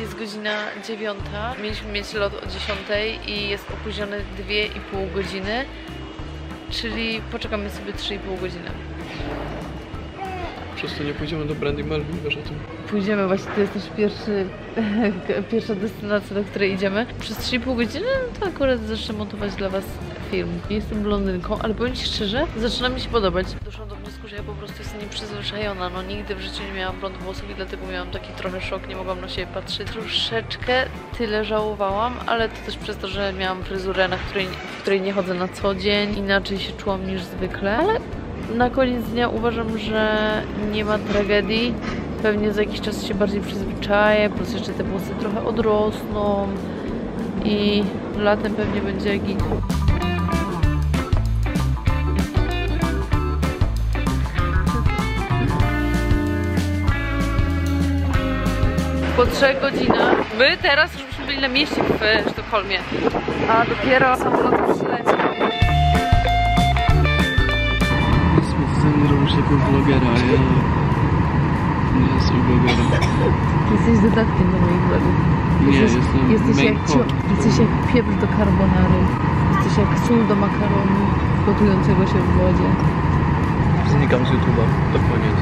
jest godzina 9. Mieliśmy mieć lot o 10 i jest opóźnione 2,5 godziny. Czyli poczekamy sobie 3,5 godziny. Przez to nie pójdziemy do Brandy Melvin, wiesz o tym. Pójdziemy właśnie, to jest nasz pierwszy, pierwsza destynacja, do której idziemy. Przez 3,5 godziny no to akurat zacznę montować dla Was film. Nie jestem blondynką, ale powiem Ci szczerze, zaczyna mi się podobać. Doszłam do wniosku, że ja po prostu jestem nieprzyzwyczajona. No nigdy w życiu nie miałam blond włosów i dlatego miałam taki trochę szok, nie mogłam na siebie patrzeć. Troszeczkę tyle żałowałam, ale to też przez to, że miałam fryzurę, na której, w której nie chodzę na co dzień. Inaczej się czułam niż zwykle, ale na koniec dnia uważam, że nie ma tragedii. Pewnie za jakiś czas się bardziej przyzwyczaję, plus jeszcze te włosy trochę odrosną i latem pewnie będzie git. Po trzech godzinach my teraz już byśmy byli na mieście w Sztokholmie, a dopiero samolot przyleciał. Specjalnie robisz jako vlogera, a ja nie jestem vlogerem. Jesteś dodatkiem do moich vlogów. Nie, jesteś, jestem jesteś main jak, cio- jesteś jak pieprz do carbonary. Jesteś jak sól do makaronu gotującego się w wodzie. Znikam z YouTube'a, to koniec.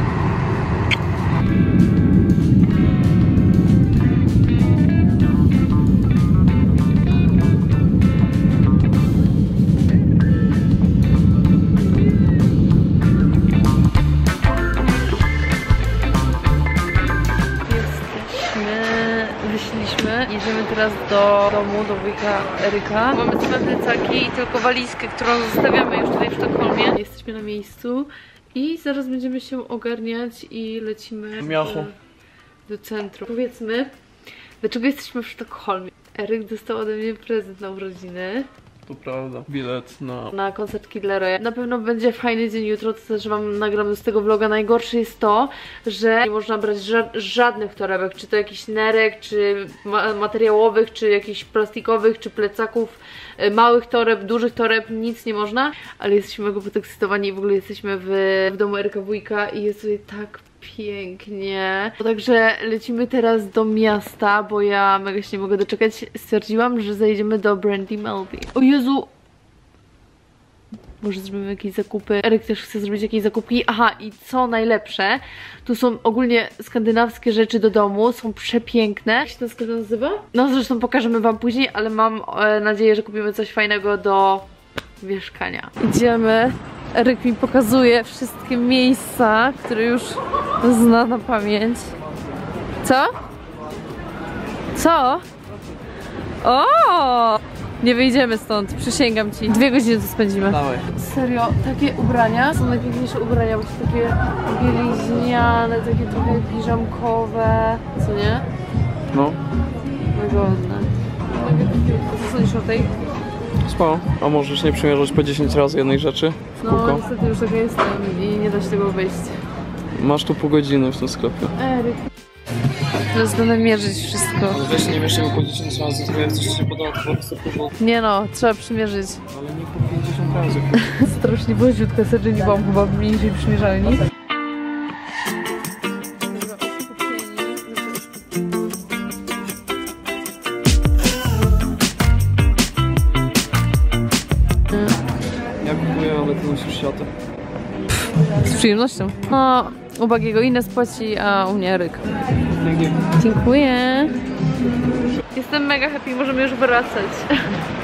Do domu, do wujka Eryka. Mamy same plecaki i tylko walizkę, którą zostawiamy już tutaj w Sztokholmie. Jesteśmy na miejscu i zaraz będziemy się ogarniać i lecimy Miacho. do centrum. Powiedzmy, dlaczego jesteśmy w Sztokholmie? Eryk dostał ode mnie prezent na urodziny. To prawda. Bilet na... na koncert Kid Leroy. Na pewno będzie fajny dzień jutro, to też wam nagram z tego vloga. Najgorsze jest to, że nie można brać ża żadnych torebek, czy to jakichś nerek, czy ma materiałowych, czy jakichś plastikowych, czy plecaków, y, małych toreb, dużych toreb, nic nie można, ale jesteśmy mega podekscytowani i w ogóle jesteśmy w, w domu Erka Wujka i jest tutaj tak pięknie. Także lecimy teraz do miasta, bo ja mega się nie mogę doczekać. Stwierdziłam, że zajdziemy do Brandy Melby. O Jezu, może zrobimy jakieś zakupy. Eryk też chce zrobić jakieś zakupki. Aha, i co najlepsze, tu są ogólnie skandynawskie rzeczy do domu, są przepiękne. Jak się to sklep nazywa? No zresztą pokażemy wam później, ale mam e, nadzieję, że kupimy coś fajnego do mieszkania. Idziemy. Eryk mi pokazuje wszystkie miejsca, które już zna na pamięć. Co? Co? O! Nie wyjdziemy stąd, przysięgam ci. Dwie godziny tu spędzimy. Dawaj. Serio, takie ubrania są najpiękniejsze ubrania, bo to takie bieliźniane, takie trochę piżamkowe, co nie? No. Wygodne. Co sądzisz o tej? Spoko. A możesz nie przymierzać po 10 razy jednej rzeczy w No kółko? niestety już taka jestem i nie da się tego obejść. Masz tu pół godziny w tym sklepie. Eryk. Teraz będę mierzyć wszystko. Ale weź nie mieszczmy po 10 razy, tylko jak coś się podoba, to po prostu. Nie no, trzeba przymierzyć. Ale nie po 50 razy. Strasznie błoziutka, serio nie byłam chyba w mniejszej przymierzalni. Ja kupuję, ale ty nosisz siatę. Z przyjemnością. No, u Bagiego Ines płaci, a u mnie. Dzięki. Dziękuję. Jestem mega happy, możemy już wracać.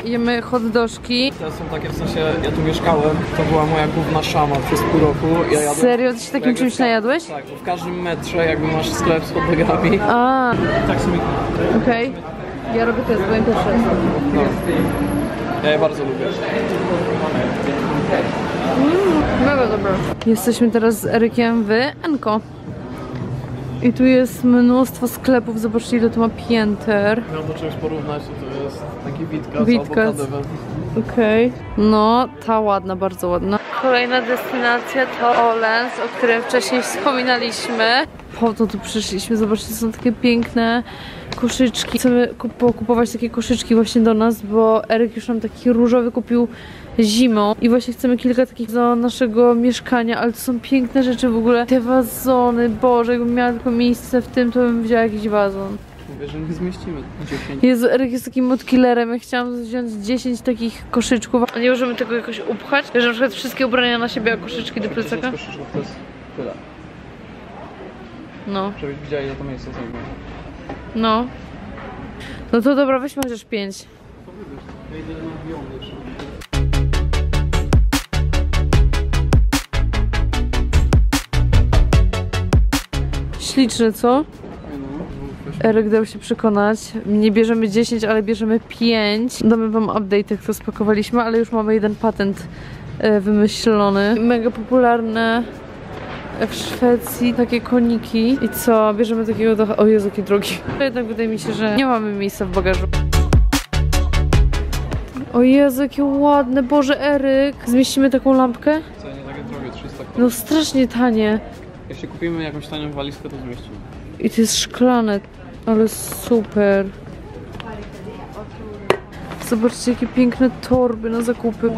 Jemy hot dożki. Te są takie, w sensie, ja tu mieszkałem, to była moja główna szama przez pół roku. Ja jadłem, Serio? Ty się takim czymś najadłeś? Tak, bo w każdym metrze jakby masz sklep z hot dogami. A, Tak sobie. okej. Ja robię test, byłem pierwszy raz. No. Ja je bardzo lubię. Mega dobra. Jesteśmy teraz z Erykiem w Enko. I tu jest mnóstwo sklepów, zobaczcie ile tu ma pięter. Miał do czegoś porównać, to jest taki Witkac Witkac. Okej. No, ta ładna, bardzo ładna. Kolejna destynacja to Olens, o którym wcześniej wspominaliśmy. Po to tu przyszliśmy, zobaczcie, są takie piękne koszyczki. Chcemy kup- kupować takie koszyczki właśnie do nas, bo Eryk już nam taki różowy kupił zimą i właśnie chcemy kilka takich do naszego mieszkania, ale to są piękne rzeczy w ogóle. Te wazony, Boże, jakbym miała tylko miejsce w tym, to bym wzięła jakiś wazon. Mówię, że nie zmieścimy 10. Jezu, Eryk jest takim modkillerem. Ja chciałam wziąć 10 takich koszyczków. A nie możemy tego jakoś upchać? Że na przykład wszystkie ubrania na siebie, a koszyczki do 10 plecaka? koszyczków to jest tyle. No, Żebyś widziała ile to miejsce zajmuje. No. No to dobra, weźmy chociaż 5. To wybierz. Ja idę na Beyond jeszcze. Śliczne, co? Eryk dał się przekonać. Nie bierzemy 10, ale bierzemy 5. Damy wam update, jak to spakowaliśmy, ale już mamy jeden patent e, wymyślony. Mega popularne w Szwecji takie koniki. I co? Bierzemy takiego do... O Jezu, jaki drogi. Jednak wydaje mi się, że nie mamy miejsca w bagażu. O Jezu, jakie ładne. Boże, Eryk. Zmieścimy taką lampkę? Co nie takie drogie, 300 koron. No strasznie tanie. Jeśli kupimy jakąś tanią walizkę, to zmieścimy. I to jest szklane, ale super. Zobaczcie, jakie piękne torby na zakupy.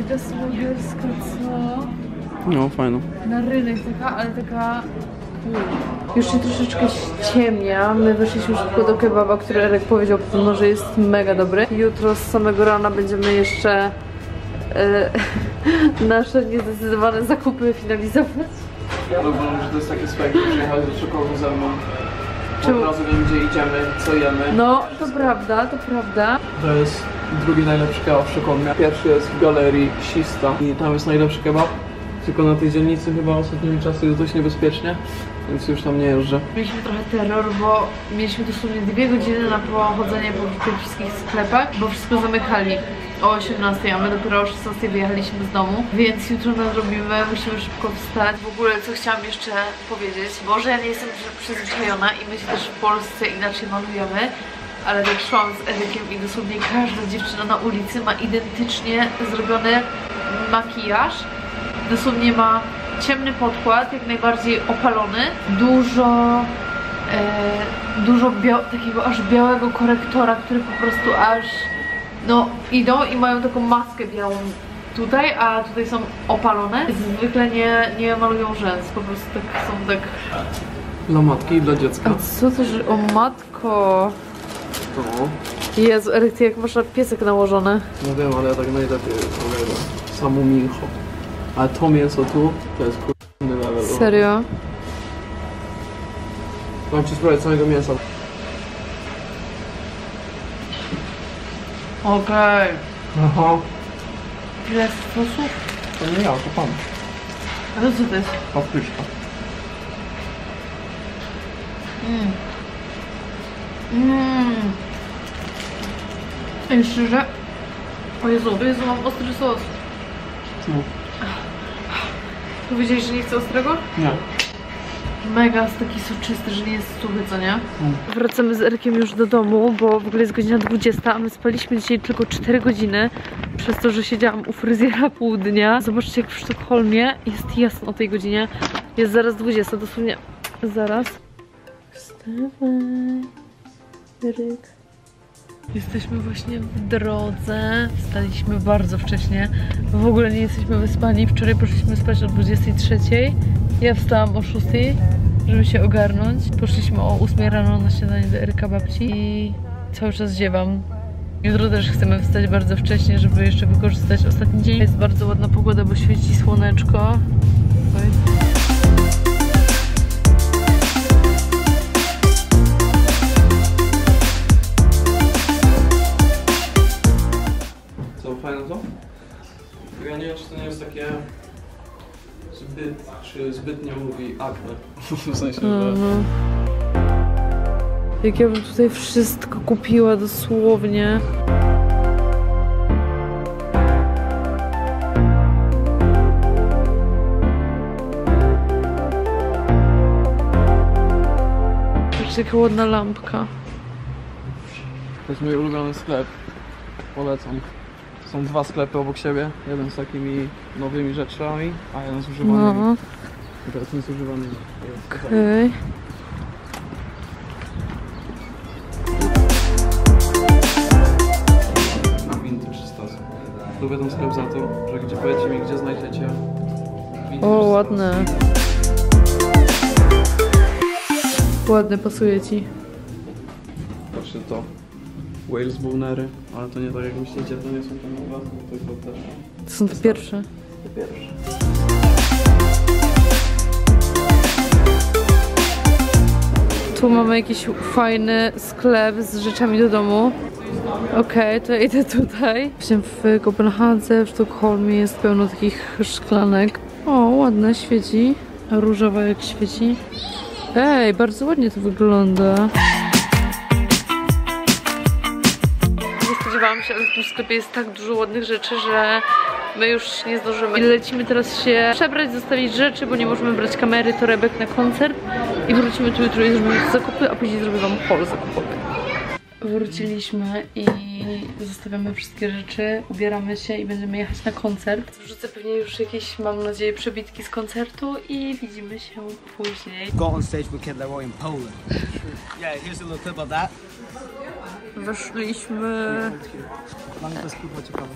I ta słowiańska, co? No, fajno. Na rynek taka, ale taka... Już się troszeczkę ściemnia. My weszliśmy szybko do kebaba, który Erek powiedział że jest mega dobry. Jutro z samego rana będziemy jeszcze e, nasze niezdecydowane zakupy finalizować. Ja lubię, że to jest takie swoje, jak przyjechać do Czekowu ze mną. Czemu? Od razu wiem, gdzie idziemy, co jemy. No, to prawda, to prawda. To jest drugi najlepszy kebab w Szokomie. Pierwszy jest w galerii Sista i tam jest najlepszy kebab. Tylko na tej dzielnicy chyba ostatnimi czasy jest dość niebezpiecznie, więc już tam nie jeżdżę. Mieliśmy trochę terror, bo mieliśmy dosłownie dwie godziny na pochodzenie po tych wszystkich sklepach, bo wszystko zamykali o 18, a my dopiero o 16 wyjechaliśmy z domu, więc jutro nadrobimy, musimy szybko wstać. W ogóle co chciałam jeszcze powiedzieć, może ja nie jestem przy- przyzwyczajona i my się też w Polsce inaczej malujemy, ale tak szłam z Erykiem i dosłownie każda dziewczyna na ulicy ma identycznie zrobiony makijaż. Dosłownie ma ciemny podkład, jak najbardziej opalony, dużo e, dużo takiego aż białego korektora, który po prostu aż no idą i mają taką maskę białą tutaj, a tutaj są opalone. Zwykle nie, nie malują rzęs, po prostu tak są tak... Dla matki i dla dziecka. A co to, że... O matko! To. Jezu, Eryk, ty jak masz na piesek nałożony. No wiem, ale ja tak najlepiej powiedzę. Samu mięcho. Ale to mięso tu, to jest kurny level. Serio? Mam ci spróbować całego mięsa. Okej. Aha. Ile sposób? To nie ja, to pan. A to co to jest? Papryczka. Mmm. Mmm. Ej, szczerze? O Jezu, o Jezu, mam ostry sos. No. Powiedziałeś, że nie chce ostrego? Nie. Mega jest taki soczysty, że nie jest suchy, co nie? Mm. Wracamy z Erkiem już do domu, bo w ogóle jest godzina 20, a my spaliśmy dzisiaj tylko 4 godziny przez to, że siedziałam u fryzjera pół dnia. Zobaczcie, jak w Sztokholmie jest jasno o tej godzinie. Jest zaraz 20, dosłownie zaraz. Wstawaj, Eryk. Jesteśmy właśnie w drodze. Wstaliśmy bardzo wcześnie. W ogóle nie jesteśmy wyspani. Wczoraj poszliśmy spać o 23. Ja wstałam o 6, żeby się ogarnąć. Poszliśmy o 8 rano na śniadanie do Eryka babci i cały czas ziewam. Jutro też chcemy wstać bardzo wcześnie, żeby jeszcze wykorzystać ostatni dzień. Jest bardzo ładna pogoda, bo świeci słoneczko. Oj. Zbytnio mówi akne. W sensie, że... Mhm. Jak ja bym tutaj wszystko kupiła dosłownie. Patrzcie, jaka ładna lampka. To jest mój ulubiony sklep. Polecam. Są dwa sklepy obok siebie. Jeden z takimi nowymi rzeczami, a jeden z używanymi. No, teraz nie z używanymi. okej. Stas. Lubię ten sklep za to, że gdzie powiecie mi, gdzie znajdziecie O, ładne. Ładny, pasuje ci. Patrzcie to. Wales Bownery, ale to nie tak jak myślicie, to nie są te nowe, tylko też To są te pierwsze. te pierwsze. Tu mamy jakiś fajny sklep z rzeczami do domu. Okej, to ja idę tutaj. Właśnie w Kopenhadze, w Sztokholmie jest pełno takich szklanek. O, ładne, świeci. Różowa jak świeci. Ej, bardzo ładnie to wygląda. Nie spodziewałam się, ale w tym sklepie jest tak dużo ładnych rzeczy, że my już nie zdążymy. Lecimy teraz się przebrać, zostawić rzeczy, bo nie możemy brać kamery, torebek na koncert i wrócimy tu jutro i zrobimy zakupy, a później zrobię wam haul zakupowy. Wróciliśmy i zostawiamy wszystkie rzeczy, ubieramy się i będziemy jechać na koncert. Wrzucę pewnie już jakieś, mam nadzieję, przebitki z koncertu i widzimy się później. got on stage with Kid Leroy in Poland. yeah, here's a little clip of that. Weszliśmy... Dla mnie to jest kurwa ciekawe.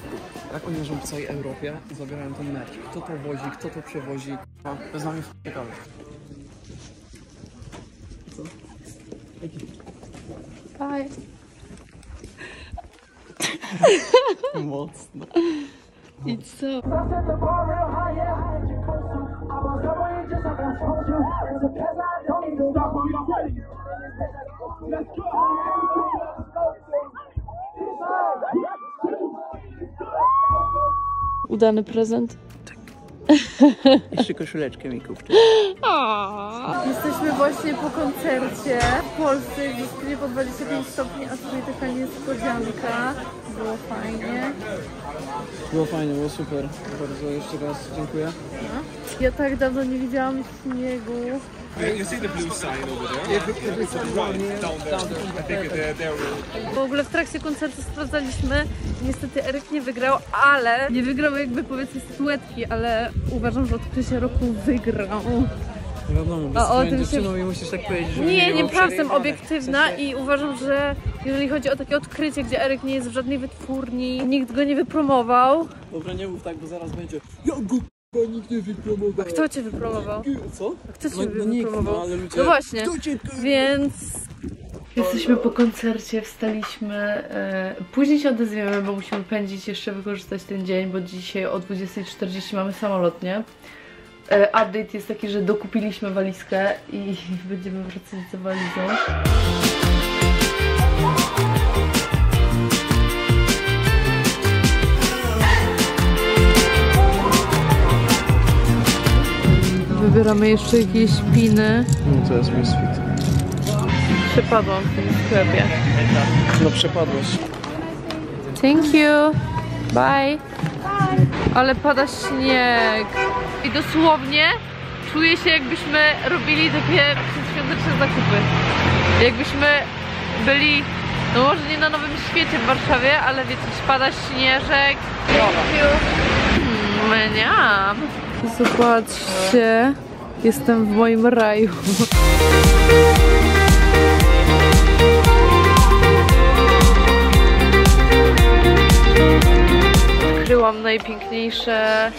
Jak oni jeżdżą po całej Europie i zabierają ten merch. Kto to wozi, kto to przewozi. To jest dla mnie ciekawe. Co? Bye. Mocno. I co? Let's go. Udany prezent? Jeszcze koszuleczkę mi kupcie. Jesteśmy właśnie po koncercie w Polsce, gdzie jest nie po 25 stopni, a tutaj taka niespodzianka. Było fajnie. Było fajnie, było super. Bardzo jeszcze raz dziękuję. Ja tak dawno nie widziałam śniegu. You see the blue sign over there? If, if it's right down there, I think they're, they're W ogóle w trakcie koncertu sprawdzaliśmy. Niestety Eryk nie wygrał, ale nie wygrał jakby powiedzmy statuetki, ale uważam, że odkrycie roku wygrał. Nie wiadomo, bo A o jesteś tym się- i musisz tak powiedzieć, że Nie, nieprawda, jestem obiektywna i uważam, że jeżeli chodzi o takie odkrycie, gdzie Eryk nie jest w żadnej wytwórni, nikt go nie wypromował. Dobra, nie mów tak, bo zaraz będzie. K***a nikt nie wypromował. Kto cię wypromował? Co? Kto cię No, no nikt, wypromował? no ale ludzie... No właśnie, Kto cię więc... Jesteśmy po koncercie, wstaliśmy. E, później się odezwiemy, bo musimy pędzić, jeszcze wykorzystać ten dzień, bo dzisiaj o 20.40 mamy samolot, nie? E, update jest taki, że dokupiliśmy walizkę i będziemy wracać za walizą. Wybieramy jeszcze jakieś piny. No to jest Misfit. Przepadłam w tym sklepie. No przepadłeś. Thank you. Bye. Ale pada śnieg. I dosłownie czuję się jakbyśmy robili takie przedświąteczne zakupy. Jakbyśmy byli, no może nie na Nowym Świecie w Warszawie, ale wiecie, pada śnieżek. Thank you. Mm, Mniam. Zobaczcie, jestem w moim raju. Odkryłam najpiękniejsze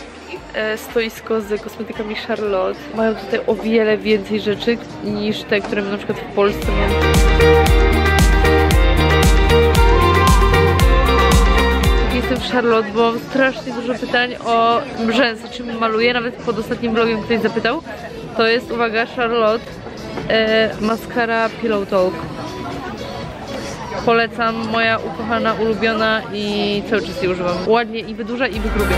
e, stoisko z kosmetykami Charlotte. Mają tutaj o wiele więcej rzeczy niż te, które na przykład w Polsce mamy. Charlotte, bo strasznie dużo pytań o rzęsy, czym maluję. Nawet pod ostatnim vlogiem ktoś zapytał. To jest, uwaga, Charlotte e, Mascara Pillow Talk. Polecam, moja ukochana, ulubiona i cały czas jej używam. Ładnie i wydłuża i wygrubia.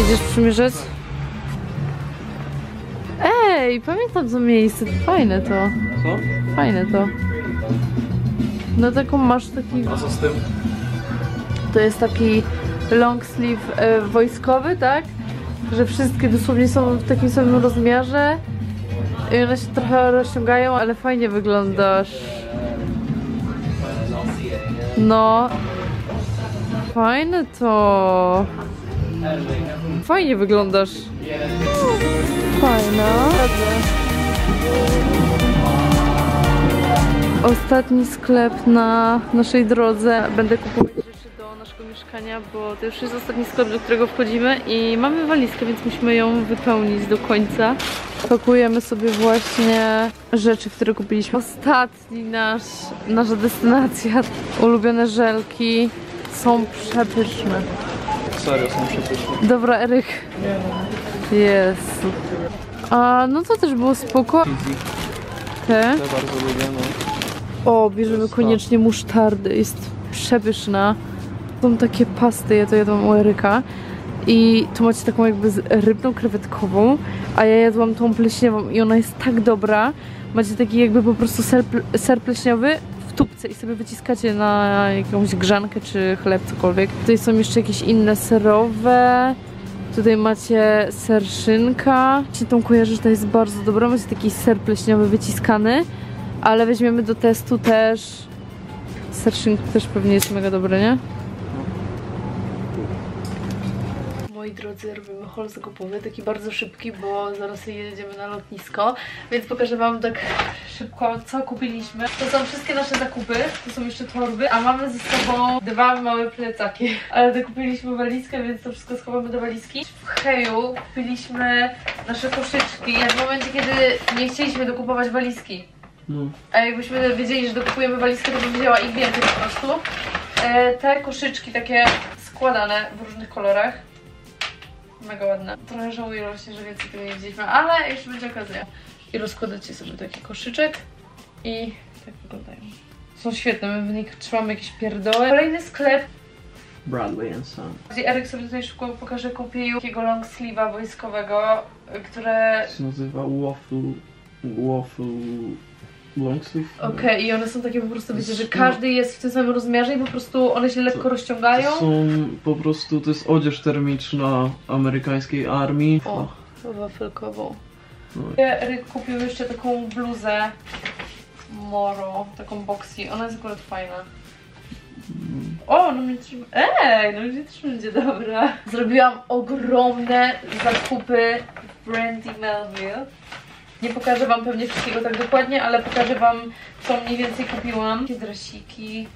Idziesz przymierzać? Ej, pamiętam to miejsce, fajne to. Co? Fajne to. No taką masz taki, A co z tym? to jest taki long sleeve e, wojskowy, tak? Że wszystkie dosłownie są w takim samym rozmiarze. I one się trochę rozciągają, ale fajnie wyglądasz. No. Fajne to. Fajnie wyglądasz. Fajna. Ostatni sklep na naszej drodze. Będę kupować rzeczy do naszego mieszkania, bo to już jest ostatni sklep, do którego wchodzimy i mamy walizkę, więc musimy ją wypełnić do końca. Pakujemy sobie właśnie rzeczy, które kupiliśmy. Ostatni nasz, nasza destynacja. Ulubione żelki są przepyszne. Serio, są przepyszne. Dobra, Eryk. Jezu. A no to też było spoko. Te. Bardzo lubię, no. O, bierzemy koniecznie musztardę. Jest przepyszna. Są takie pasty, ja to jadłam u Eryka. I tu macie taką jakby z rybną krewetkową, a ja jadłam tą pleśniową i ona jest tak dobra. Macie taki jakby po prostu ser, ser pleśniowy tubce i sobie wyciskacie na jakąś grzankę czy chleb, cokolwiek. Tutaj są jeszcze jakieś inne serowe. Tutaj macie ser szynka. Się tą kojarzy, że to jest bardzo dobra. Macie taki ser pleśniowy wyciskany, ale weźmiemy do testu też ser szynki też pewnie jest mega dobry, nie? Drodzy, robimy haul zakupowy, taki bardzo szybki, bo zaraz jedziemy na lotnisko, więc pokażę wam tak szybko, co kupiliśmy. To są wszystkie nasze zakupy, to są jeszcze torby, a mamy ze sobą dwa małe plecaki. Ale dokupiliśmy walizkę, więc to wszystko schowamy do walizki. W Heju kupiliśmy nasze koszyczki w momencie, kiedy nie chcieliśmy dokupować walizki. no. A jakbyśmy wiedzieli, że dokupujemy walizkę, to bym wzięła ich więcej po prostu. E, te koszyczki takie składane w różnych kolorach. Mega ładne. Trochę żałuję właśnie, że więcej tego nie widzieliśmy, ale jeszcze będzie okazja. I rozkładacie sobie taki koszyczek i tak wyglądają. Są świetne, my w nich trzymamy jakieś pierdoły. Kolejny sklep, Bradley and Son. Eryk sobie tutaj szybko pokaże, kupił takiego long sleeve'a wojskowego, które się nazywa Waffle... Waffle... Long sleeve? Okej, i one są takie po prostu, wiecie, że każdy jest w tym samym rozmiarze i po prostu one się lekko To- rozciągają. To są po prostu, to jest odzież termiczna amerykańskiej armii. O, wafelkową. No. Eryk kupił jeszcze taką bluzę Moro, taką boxy. Ona jest akurat fajna. O, no mnie trzyma. Ej, no mnie będzie dobra. Zrobiłam ogromne zakupy w Brandy Melville. Nie pokażę wam pewnie wszystkiego tak dokładnie, ale pokażę wam, co mniej więcej kupiłam. Takie dresiki,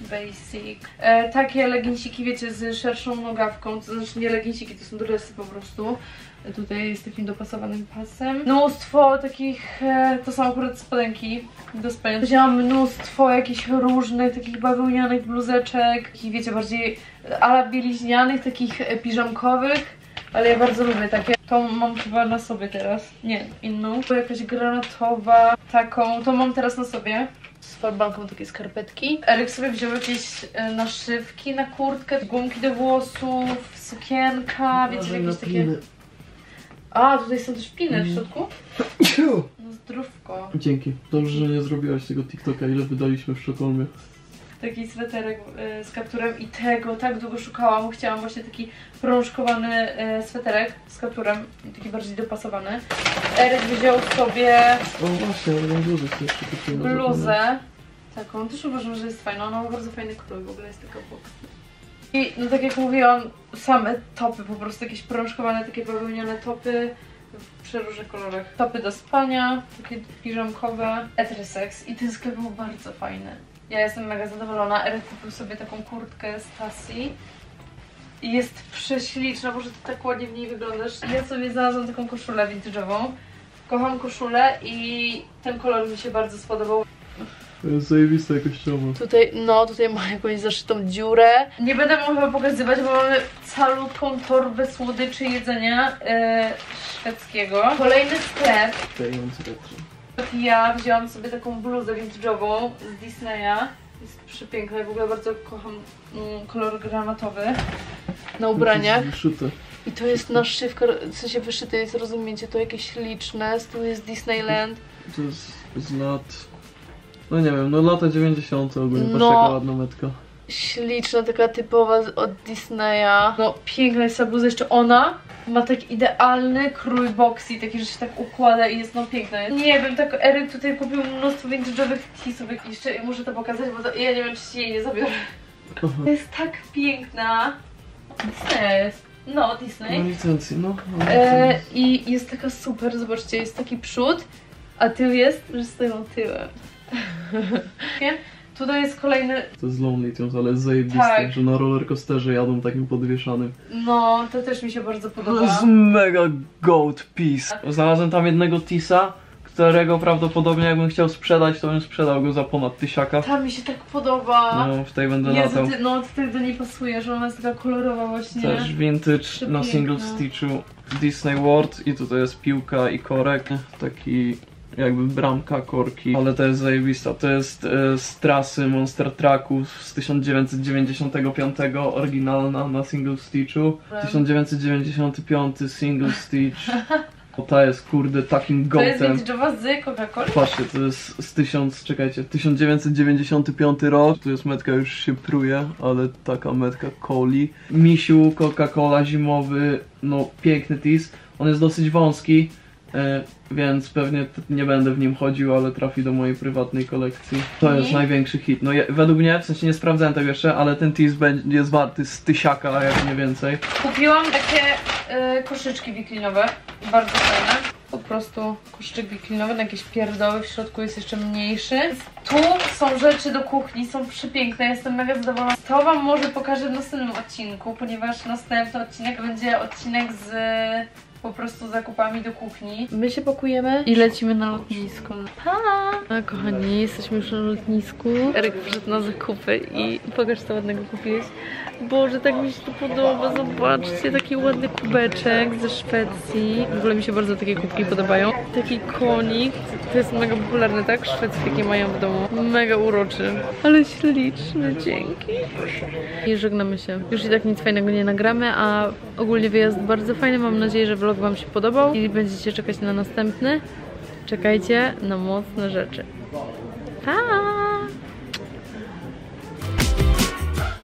basic. E, takie leginsiki, wiecie, z szerszą nogawką. To znaczy nie leginsiki, to są dresy po prostu. E, Tutaj z takim dopasowanym pasem. Mnóstwo takich, e, to są akurat spodenki do spania. Wzięłam mnóstwo jakichś różnych takich bawełnianych bluzeczek, takich wiecie, bardziej ala bieliźnianych, takich e, piżamkowych. Ale ja bardzo lubię takie. Tą mam chyba na sobie teraz. Nie, inną. To jakaś granatowa, taką. To mam teraz na sobie. Z farbanką takie skarpetki. Eryk sobie wziął jakieś e, naszywki na kurtkę, gumki do włosów, sukienka, wiecie, jakieś takie... A, tutaj są też piny w środku? No zdrówko. Dzięki. Dobrze, że nie zrobiłaś tego TikToka, ile wydaliśmy w Sztokholmie. Taki sweterek e, z kapturem i tego tak długo szukałam. Chciałam właśnie taki prążkowany e, sweterek z kapturem, taki bardziej dopasowany. Eryk wziął sobie O właśnie, bluzę bluzę. Taką, też uważam, że jest fajna. Ona ma bardzo fajny krój, w ogóle jest taka box. I no tak jak mówiłam, same topy, po prostu jakieś prążkowane, takie bawełniane topy w przeróżnych kolorach. Topy do spania, takie piżamkowe, etresex i ten sklep był bardzo fajny. Ja jestem mega zadowolona. Eryk kupił sobie taką kurtkę z Tassi. I jest prześliczna, może ty tak ładnie w niej wyglądasz. Ja sobie znalazłam taką koszulę vintage'ową. Kocham koszulę i ten kolor mi się bardzo spodobał. To jest zajebista jakościowo. Tutaj, no, tutaj ma jakąś zaszytą dziurę. Nie będę wam chyba pokazywać, bo mamy calutką torbę słodyczy jedzenia e, szwedzkiego. Kolejny sklep. Klejący retro. Ja wzięłam sobie taką bluzę vintage'ową z Disneya. Jest przepiękna, ja w ogóle bardzo kocham mm, kolor granatowy na ubraniach. I to jest naszywka, w sensie wyszyte jest, rozumiecie, to jakieś liczne, z tyłu jest Disneyland. To jest z lat... No nie wiem, no lata 90 ogólnie, patrz No. jaka ładna metka. Śliczna, taka typowa od Disneya. No piękna jest ta bluza, jeszcze ona ma tak idealny krój boxy, taki, że się tak układa i jest no piękna. Nie wiem, tak Eryk tutaj kupił mnóstwo vintage'owych teesów. Jeszcze muszę to pokazać, bo to, ja nie wiem, czy ci jej nie zabiorę. To jest tak piękna. Jest. No, No Disney. licencji, no. no E, licencji. I jest taka super, zobaczcie, jest taki przód, a tył jest, że stoją tyłem. Tutaj jest kolejny, To jest Lonely Tunes, ale jest zajebiste, Tak. że na rollercoasterze jadą takim podwieszanym. no to też mi się bardzo To podoba. jest mega goat piece. Znalazłem tam jednego tisa, którego prawdopodobnie jakbym chciał sprzedać, to bym sprzedał go za ponad tysiaka. Ta mi się tak podoba. No, w tej będę Jezu, latał. ty, no ty tak do niej pasujesz, ona jest taka kolorowa właśnie. Też vintage Przepiękna. na single stitchu Disney World i tutaj jest piłka i korek. Taki jakby bramka, korki, ale to jest zajebista. To jest e, z trasy Monster Trucków z 1995 oryginalna na single stitchu. 1995 single stitch. O, ta jest kurde takim To jest vintage'owa z Coca-Coli? Patrzcie, to jest z 1000, czekajcie, 1995 rok, tu jest metka, już się pruje, ale taka metka coli. Misiu, Coca-Cola zimowy, no piękny tis. On jest dosyć wąski, więc pewnie nie będę w nim chodził, ale trafi do mojej prywatnej kolekcji. To jest największy hit. No je, według mnie, w sensie nie sprawdzałem tego jeszcze, ale ten tis będzie, jest warty z tysiaka, jak nie więcej. Kupiłam takie y, koszyczki wiklinowe, bardzo fajne. Po prostu koszyczek wiklinowy na jakieś pierdoły, w środku jest jeszcze mniejszy. Tu są rzeczy do kuchni, są przepiękne, jestem mega zadowolona. To wam może pokażę w następnym odcinku, ponieważ następny odcinek będzie odcinek z po prostu zakupami do kuchni. My się pakujemy i lecimy na lotnisko. Pa! A, kochani, jesteśmy już na lotnisku. Eryk przyszedł na zakupy i pokaż co ładnego kupiłeś. Boże, tak mi się to podoba, zobaczcie, taki ładny kubeczek ze Szwecji. W ogóle mi się bardzo takie kubki podobają. Taki konik, to jest mega popularne, tak? Szwedcy takie mają w domu. Mega uroczy. Ale śliczny, dzięki. I żegnamy się. Już i tak nic fajnego nie nagramy, a ogólnie wyjazd bardzo fajny. Mam nadzieję, że vlog Wam się podobał i będziecie czekać na następny. Czekajcie na mocne rzeczy. Pa!